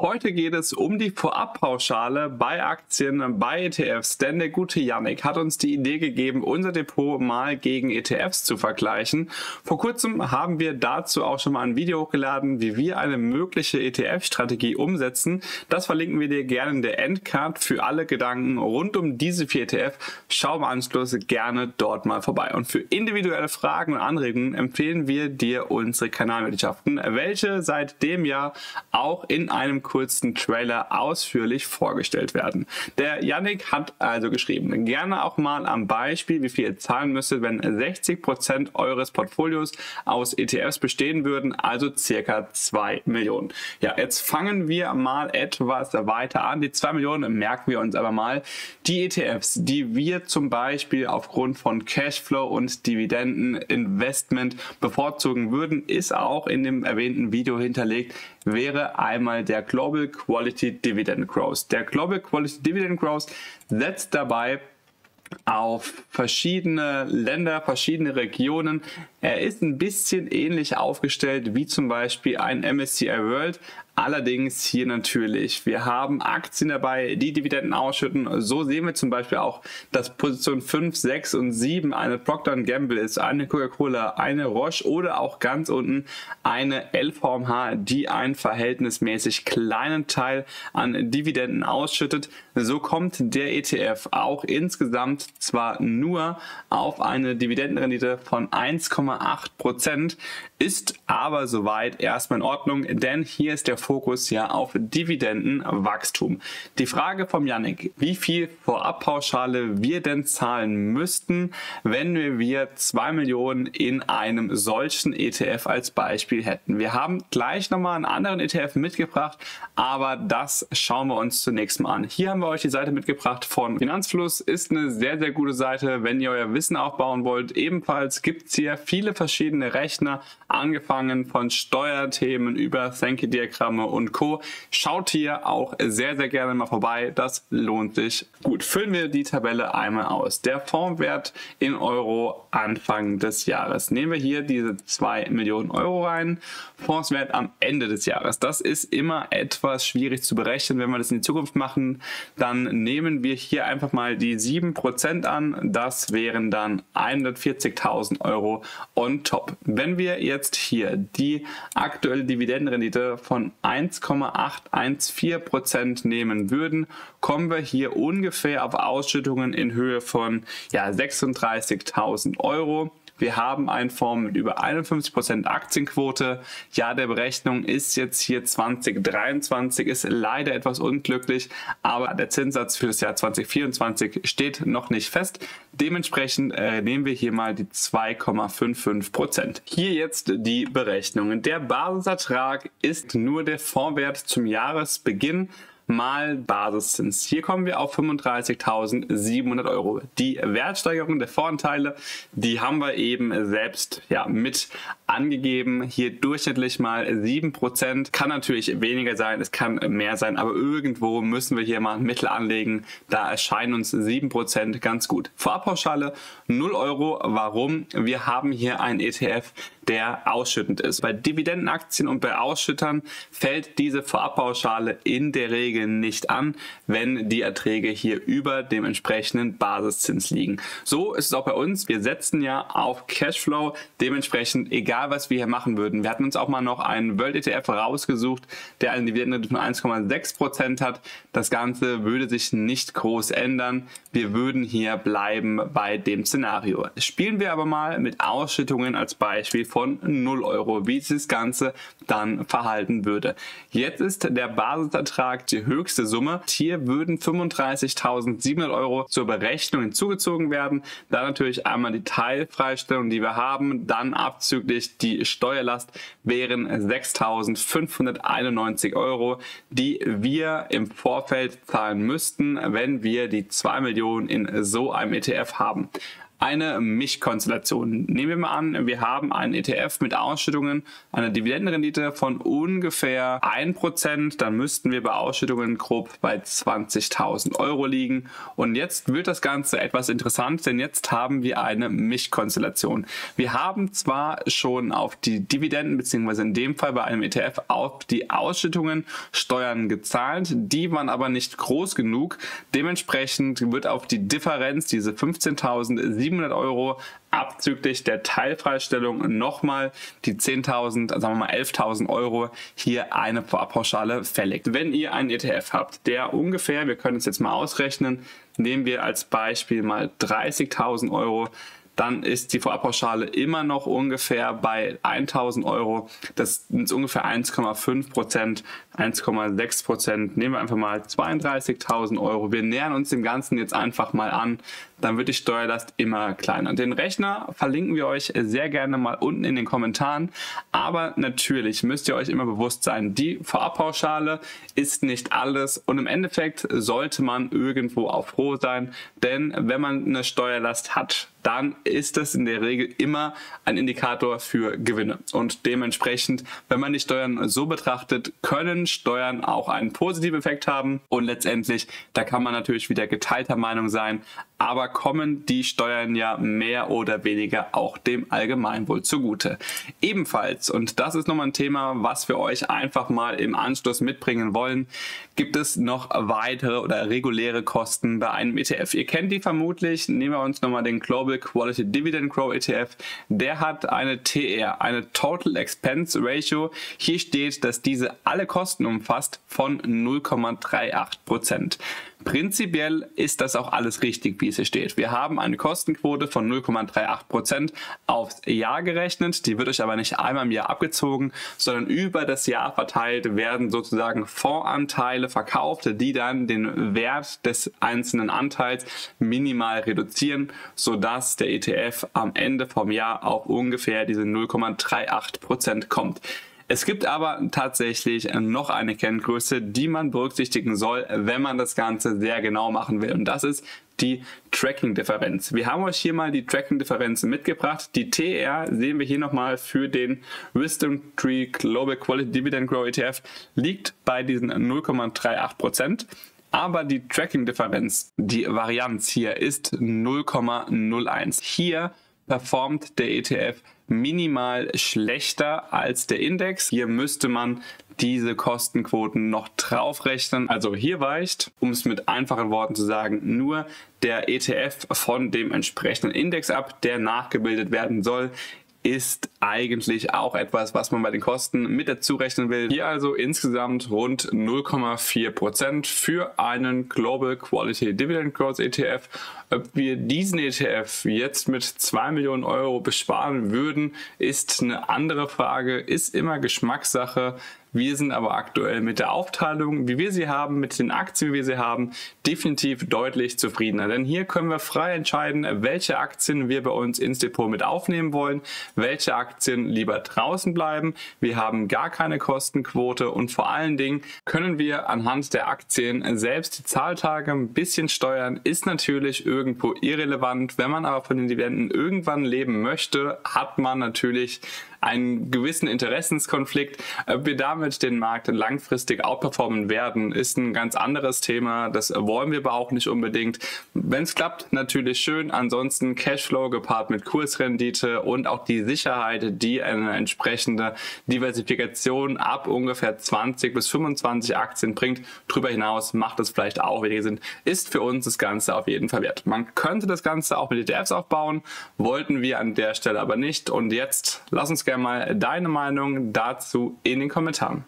Heute geht es um die Vorabpauschale bei Aktien, bei ETFs, denn der gute Yannick hat uns die Idee gegeben, unser Depot mal gegen ETFs zu vergleichen. Vor kurzem haben wir dazu auch schon mal ein Video hochgeladen, wie wir eine mögliche ETF-Strategie umsetzen. Das verlinken wir dir gerne in der Endcard für alle Gedanken rund um diese vier ETF. Schau im Anschluss gerne dort mal vorbei. Und für individuelle Fragen und Anregungen empfehlen wir dir unsere Kanalmitgliedschaften, welche seit dem Jahr auch in einem kurzen Trailer ausführlich vorgestellt werden. Der Yannick hat also geschrieben, gerne auch mal am Beispiel, wie viel ihr zahlen müsstet, wenn 60% eures Portfolios aus ETFs bestehen würden, also circa 2 Millionen. Ja, jetzt fangen wir mal etwas weiter an. Die 2 Millionen merken wir uns aber mal. Die ETFs, die wir zum Beispiel aufgrund von Cashflow und Dividendeninvestment bevorzugen würden, ist auch in dem erwähnten Video hinterlegt, wäre einmal der Global Quality Dividend Growth. Der Global Quality Dividend Growth setzt dabei auf verschiedene Länder, verschiedene Regionen. Er ist ein bisschen ähnlich aufgestellt wie zum Beispiel ein MSCI World, Allerdings hier natürlich, wir haben Aktien dabei, die Dividenden ausschütten. So sehen wir zum Beispiel auch, dass Position 5, 6 und 7 eine Procter Gamble ist, eine Coca-Cola, eine Roche oder auch ganz unten eine LVMH, die einen verhältnismäßig kleinen Teil an Dividenden ausschüttet. So kommt der ETF auch insgesamt zwar nur auf eine Dividendenrendite von 1,8 Prozent, ist aber soweit erstmal in Ordnung, denn hier ist der Fokus ja auf Dividendenwachstum. Die Frage vom Yannick, wie viel Vorabpauschale wir denn zahlen müssten, wenn wir 2 Millionen in einem solchen ETF als Beispiel hätten. Wir haben gleich nochmal einen anderen ETF mitgebracht, aber das schauen wir uns zunächst mal an. Hier haben wir euch die Seite mitgebracht von Finanzfluss, ist eine sehr, sehr gute Seite, wenn ihr euer Wissen aufbauen wollt. Ebenfalls gibt es hier viele verschiedene Rechner, angefangen von Steuerthemen über Thank-You-Diagramme Programme und Co. Schaut hier auch sehr, sehr gerne mal vorbei. Das lohnt sich. Gut, füllen wir die Tabelle einmal aus. Der Fondswert in Euro Anfang des Jahres. Nehmen wir hier diese 2 Millionen Euro rein. Fondswert am Ende des Jahres. Das ist immer etwas schwierig zu berechnen. Wenn wir das in die Zukunft machen, dann nehmen wir hier einfach mal die 7% an. Das wären dann 140.000 Euro on top. Wenn wir jetzt hier die aktuelle Dividendenrendite von 1,814% nehmen würden, kommen wir hier ungefähr auf Ausschüttungen in Höhe von ja, 36.000 Euro. Wir haben einen Fonds mit über 51% Aktienquote. Ja, der Berechnung ist jetzt hier 2023, ist leider etwas unglücklich, aber der Zinssatz für das Jahr 2024 steht noch nicht fest. Dementsprechend äh, nehmen wir hier mal die 2,55%. Hier jetzt die Berechnungen. Der Basisertrag ist nur der Fondswert zum Jahresbeginn mal Basiszins. Hier kommen wir auf 35.700 Euro. Die Wertsteigerung der Voranteile, die haben wir eben selbst ja, mit angegeben. Hier durchschnittlich mal 7%. Kann natürlich weniger sein, es kann mehr sein, aber irgendwo müssen wir hier mal Mittel anlegen. Da erscheinen uns 7% ganz gut. Vorabpauschale 0 Euro. Warum? Wir haben hier ein ETF, der ausschüttend ist. Bei Dividendenaktien und bei Ausschüttern fällt diese Vorabpauschale in der Regel nicht an, wenn die Erträge hier über dem entsprechenden Basiszins liegen. So ist es auch bei uns. Wir setzen ja auf Cashflow. Dementsprechend, egal was wir hier machen würden. Wir hatten uns auch mal noch einen World ETF rausgesucht, der eine Dividende von 1,6% hat. Das Ganze würde sich nicht groß ändern. Wir würden hier bleiben bei dem Szenario. Spielen wir aber mal mit Ausschüttungen als Beispiel von 0 Euro, wie sich das Ganze dann verhalten würde. Jetzt ist der Basisertrag die höchste Summe. Hier würden 35.700 Euro zur Berechnung hinzugezogen werden. Dann natürlich einmal die Teilfreistellung, die wir haben, dann abzüglich die Steuerlast wären 6.591 Euro, die wir im Vorfeld zahlen müssten, wenn wir die 2 Millionen in so einem ETF haben. Eine Mischkonstellation. Nehmen wir mal an, wir haben einen ETF mit Ausschüttungen, eine Dividendenrendite von ungefähr 1%, dann müssten wir bei Ausschüttungen grob bei 20.000 Euro liegen. Und jetzt wird das Ganze etwas interessant, denn jetzt haben wir eine Mischkonstellation. Wir haben zwar schon auf die Dividenden, beziehungsweise in dem Fall bei einem ETF auf die Ausschüttungen Steuern gezahlt, die waren aber nicht groß genug. Dementsprechend wird auf die Differenz, diese 15.700 Euro, abzüglich der Teilfreistellung nochmal die 10.000, sagen wir mal 11.000 Euro hier eine Vorabpauschale fällig. Wenn ihr einen ETF habt, der ungefähr, wir können es jetzt mal ausrechnen, nehmen wir als Beispiel mal 30.000 Euro, dann ist die Vorabpauschale immer noch ungefähr bei 1000 Euro. Das sind ungefähr 1,5 Prozent, 1,6 Prozent. Nehmen wir einfach mal 32.000 Euro. Wir nähern uns dem Ganzen jetzt einfach mal an. Dann wird die Steuerlast immer kleiner. Den Rechner verlinken wir euch sehr gerne mal unten in den Kommentaren. Aber natürlich müsst ihr euch immer bewusst sein, die Vorabpauschale ist nicht alles und im Endeffekt sollte man irgendwo auch froh sein, denn wenn man eine Steuerlast hat, dann ist das in der Regel immer ein Indikator für Gewinne. Und dementsprechend, wenn man die Steuern so betrachtet, können Steuern auch einen positiven Effekt haben. Und letztendlich, da kann man natürlich wieder geteilter Meinung sein, aber kommen die Steuern ja mehr oder weniger auch dem Allgemeinwohl zugute. Ebenfalls, und das ist nochmal ein Thema, was wir euch einfach mal im Anschluss mitbringen wollen, gibt es noch weitere oder reguläre Kosten bei einem ETF. Ihr kennt die vermutlich, nehmen wir uns nochmal den Global Quality Dividend Grow ETF. Der hat eine TR, eine Total Expense Ratio. Hier steht, dass diese alle Kosten umfasst von 0,38 Prozent. Prinzipiell ist das auch alles richtig, wie es hier steht. Wir haben eine Kostenquote von 0,38 Prozent aufs Jahr gerechnet. Die wird euch aber nicht einmal im Jahr abgezogen, sondern über das Jahr verteilt werden sozusagen Fondsanteile verkauft, die dann den Wert des einzelnen Anteils minimal reduzieren, sodass der ETF am Ende vom Jahr auf ungefähr diese 0,38 Prozent kommt. Es gibt aber tatsächlich noch eine Kenngröße, die man berücksichtigen soll, wenn man das Ganze sehr genau machen will. Und das ist die Tracking-Differenz. Wir haben euch hier mal die Tracking-Differenzen mitgebracht. Die TR sehen wir hier nochmal für den Wisdom Tree Global Quality Dividend Grow ETF liegt bei diesen 0,38% Aber die Tracking-Differenz, die Varianz hier ist 0,01. Hier performt der ETF minimal schlechter als der Index. Hier müsste man diese Kostenquoten noch draufrechnen. Also hier weicht, um es mit einfachen Worten zu sagen, nur der ETF von dem entsprechenden Index ab, der nachgebildet werden soll ist eigentlich auch etwas, was man bei den Kosten mit dazu rechnen will. Hier also insgesamt rund 0,4 Prozent für einen Global Quality Dividend Growth ETF. Ob wir diesen ETF jetzt mit 2 Millionen Euro besparen würden, ist eine andere Frage, ist immer Geschmackssache. Wir sind aber aktuell mit der Aufteilung, wie wir sie haben, mit den Aktien, wie wir sie haben, definitiv deutlich zufriedener. Denn hier können wir frei entscheiden, welche Aktien wir bei uns ins Depot mit aufnehmen wollen, welche Aktien lieber draußen bleiben. Wir haben gar keine Kostenquote und vor allen Dingen können wir anhand der Aktien selbst die Zahltage ein bisschen steuern. Ist natürlich irgendwo irrelevant. Wenn man aber von den Dividenden irgendwann leben möchte, hat man natürlich einen gewissen Interessenskonflikt. Ob wir damit den Markt langfristig outperformen werden, ist ein ganz anderes Thema. Das wollen wir aber auch nicht unbedingt. Wenn es klappt, natürlich schön. Ansonsten Cashflow gepaart mit Kursrendite und auch die Sicherheit, die eine entsprechende Diversifikation ab ungefähr 20 bis 25 Aktien bringt. Darüber hinaus macht es vielleicht auch weniger Sinn. Ist für uns das Ganze auf jeden Fall wert. Man könnte das Ganze auch mit ETFs aufbauen, wollten wir an der Stelle aber nicht. Und jetzt lass uns gerne mal deine Meinung dazu in den Kommentaren.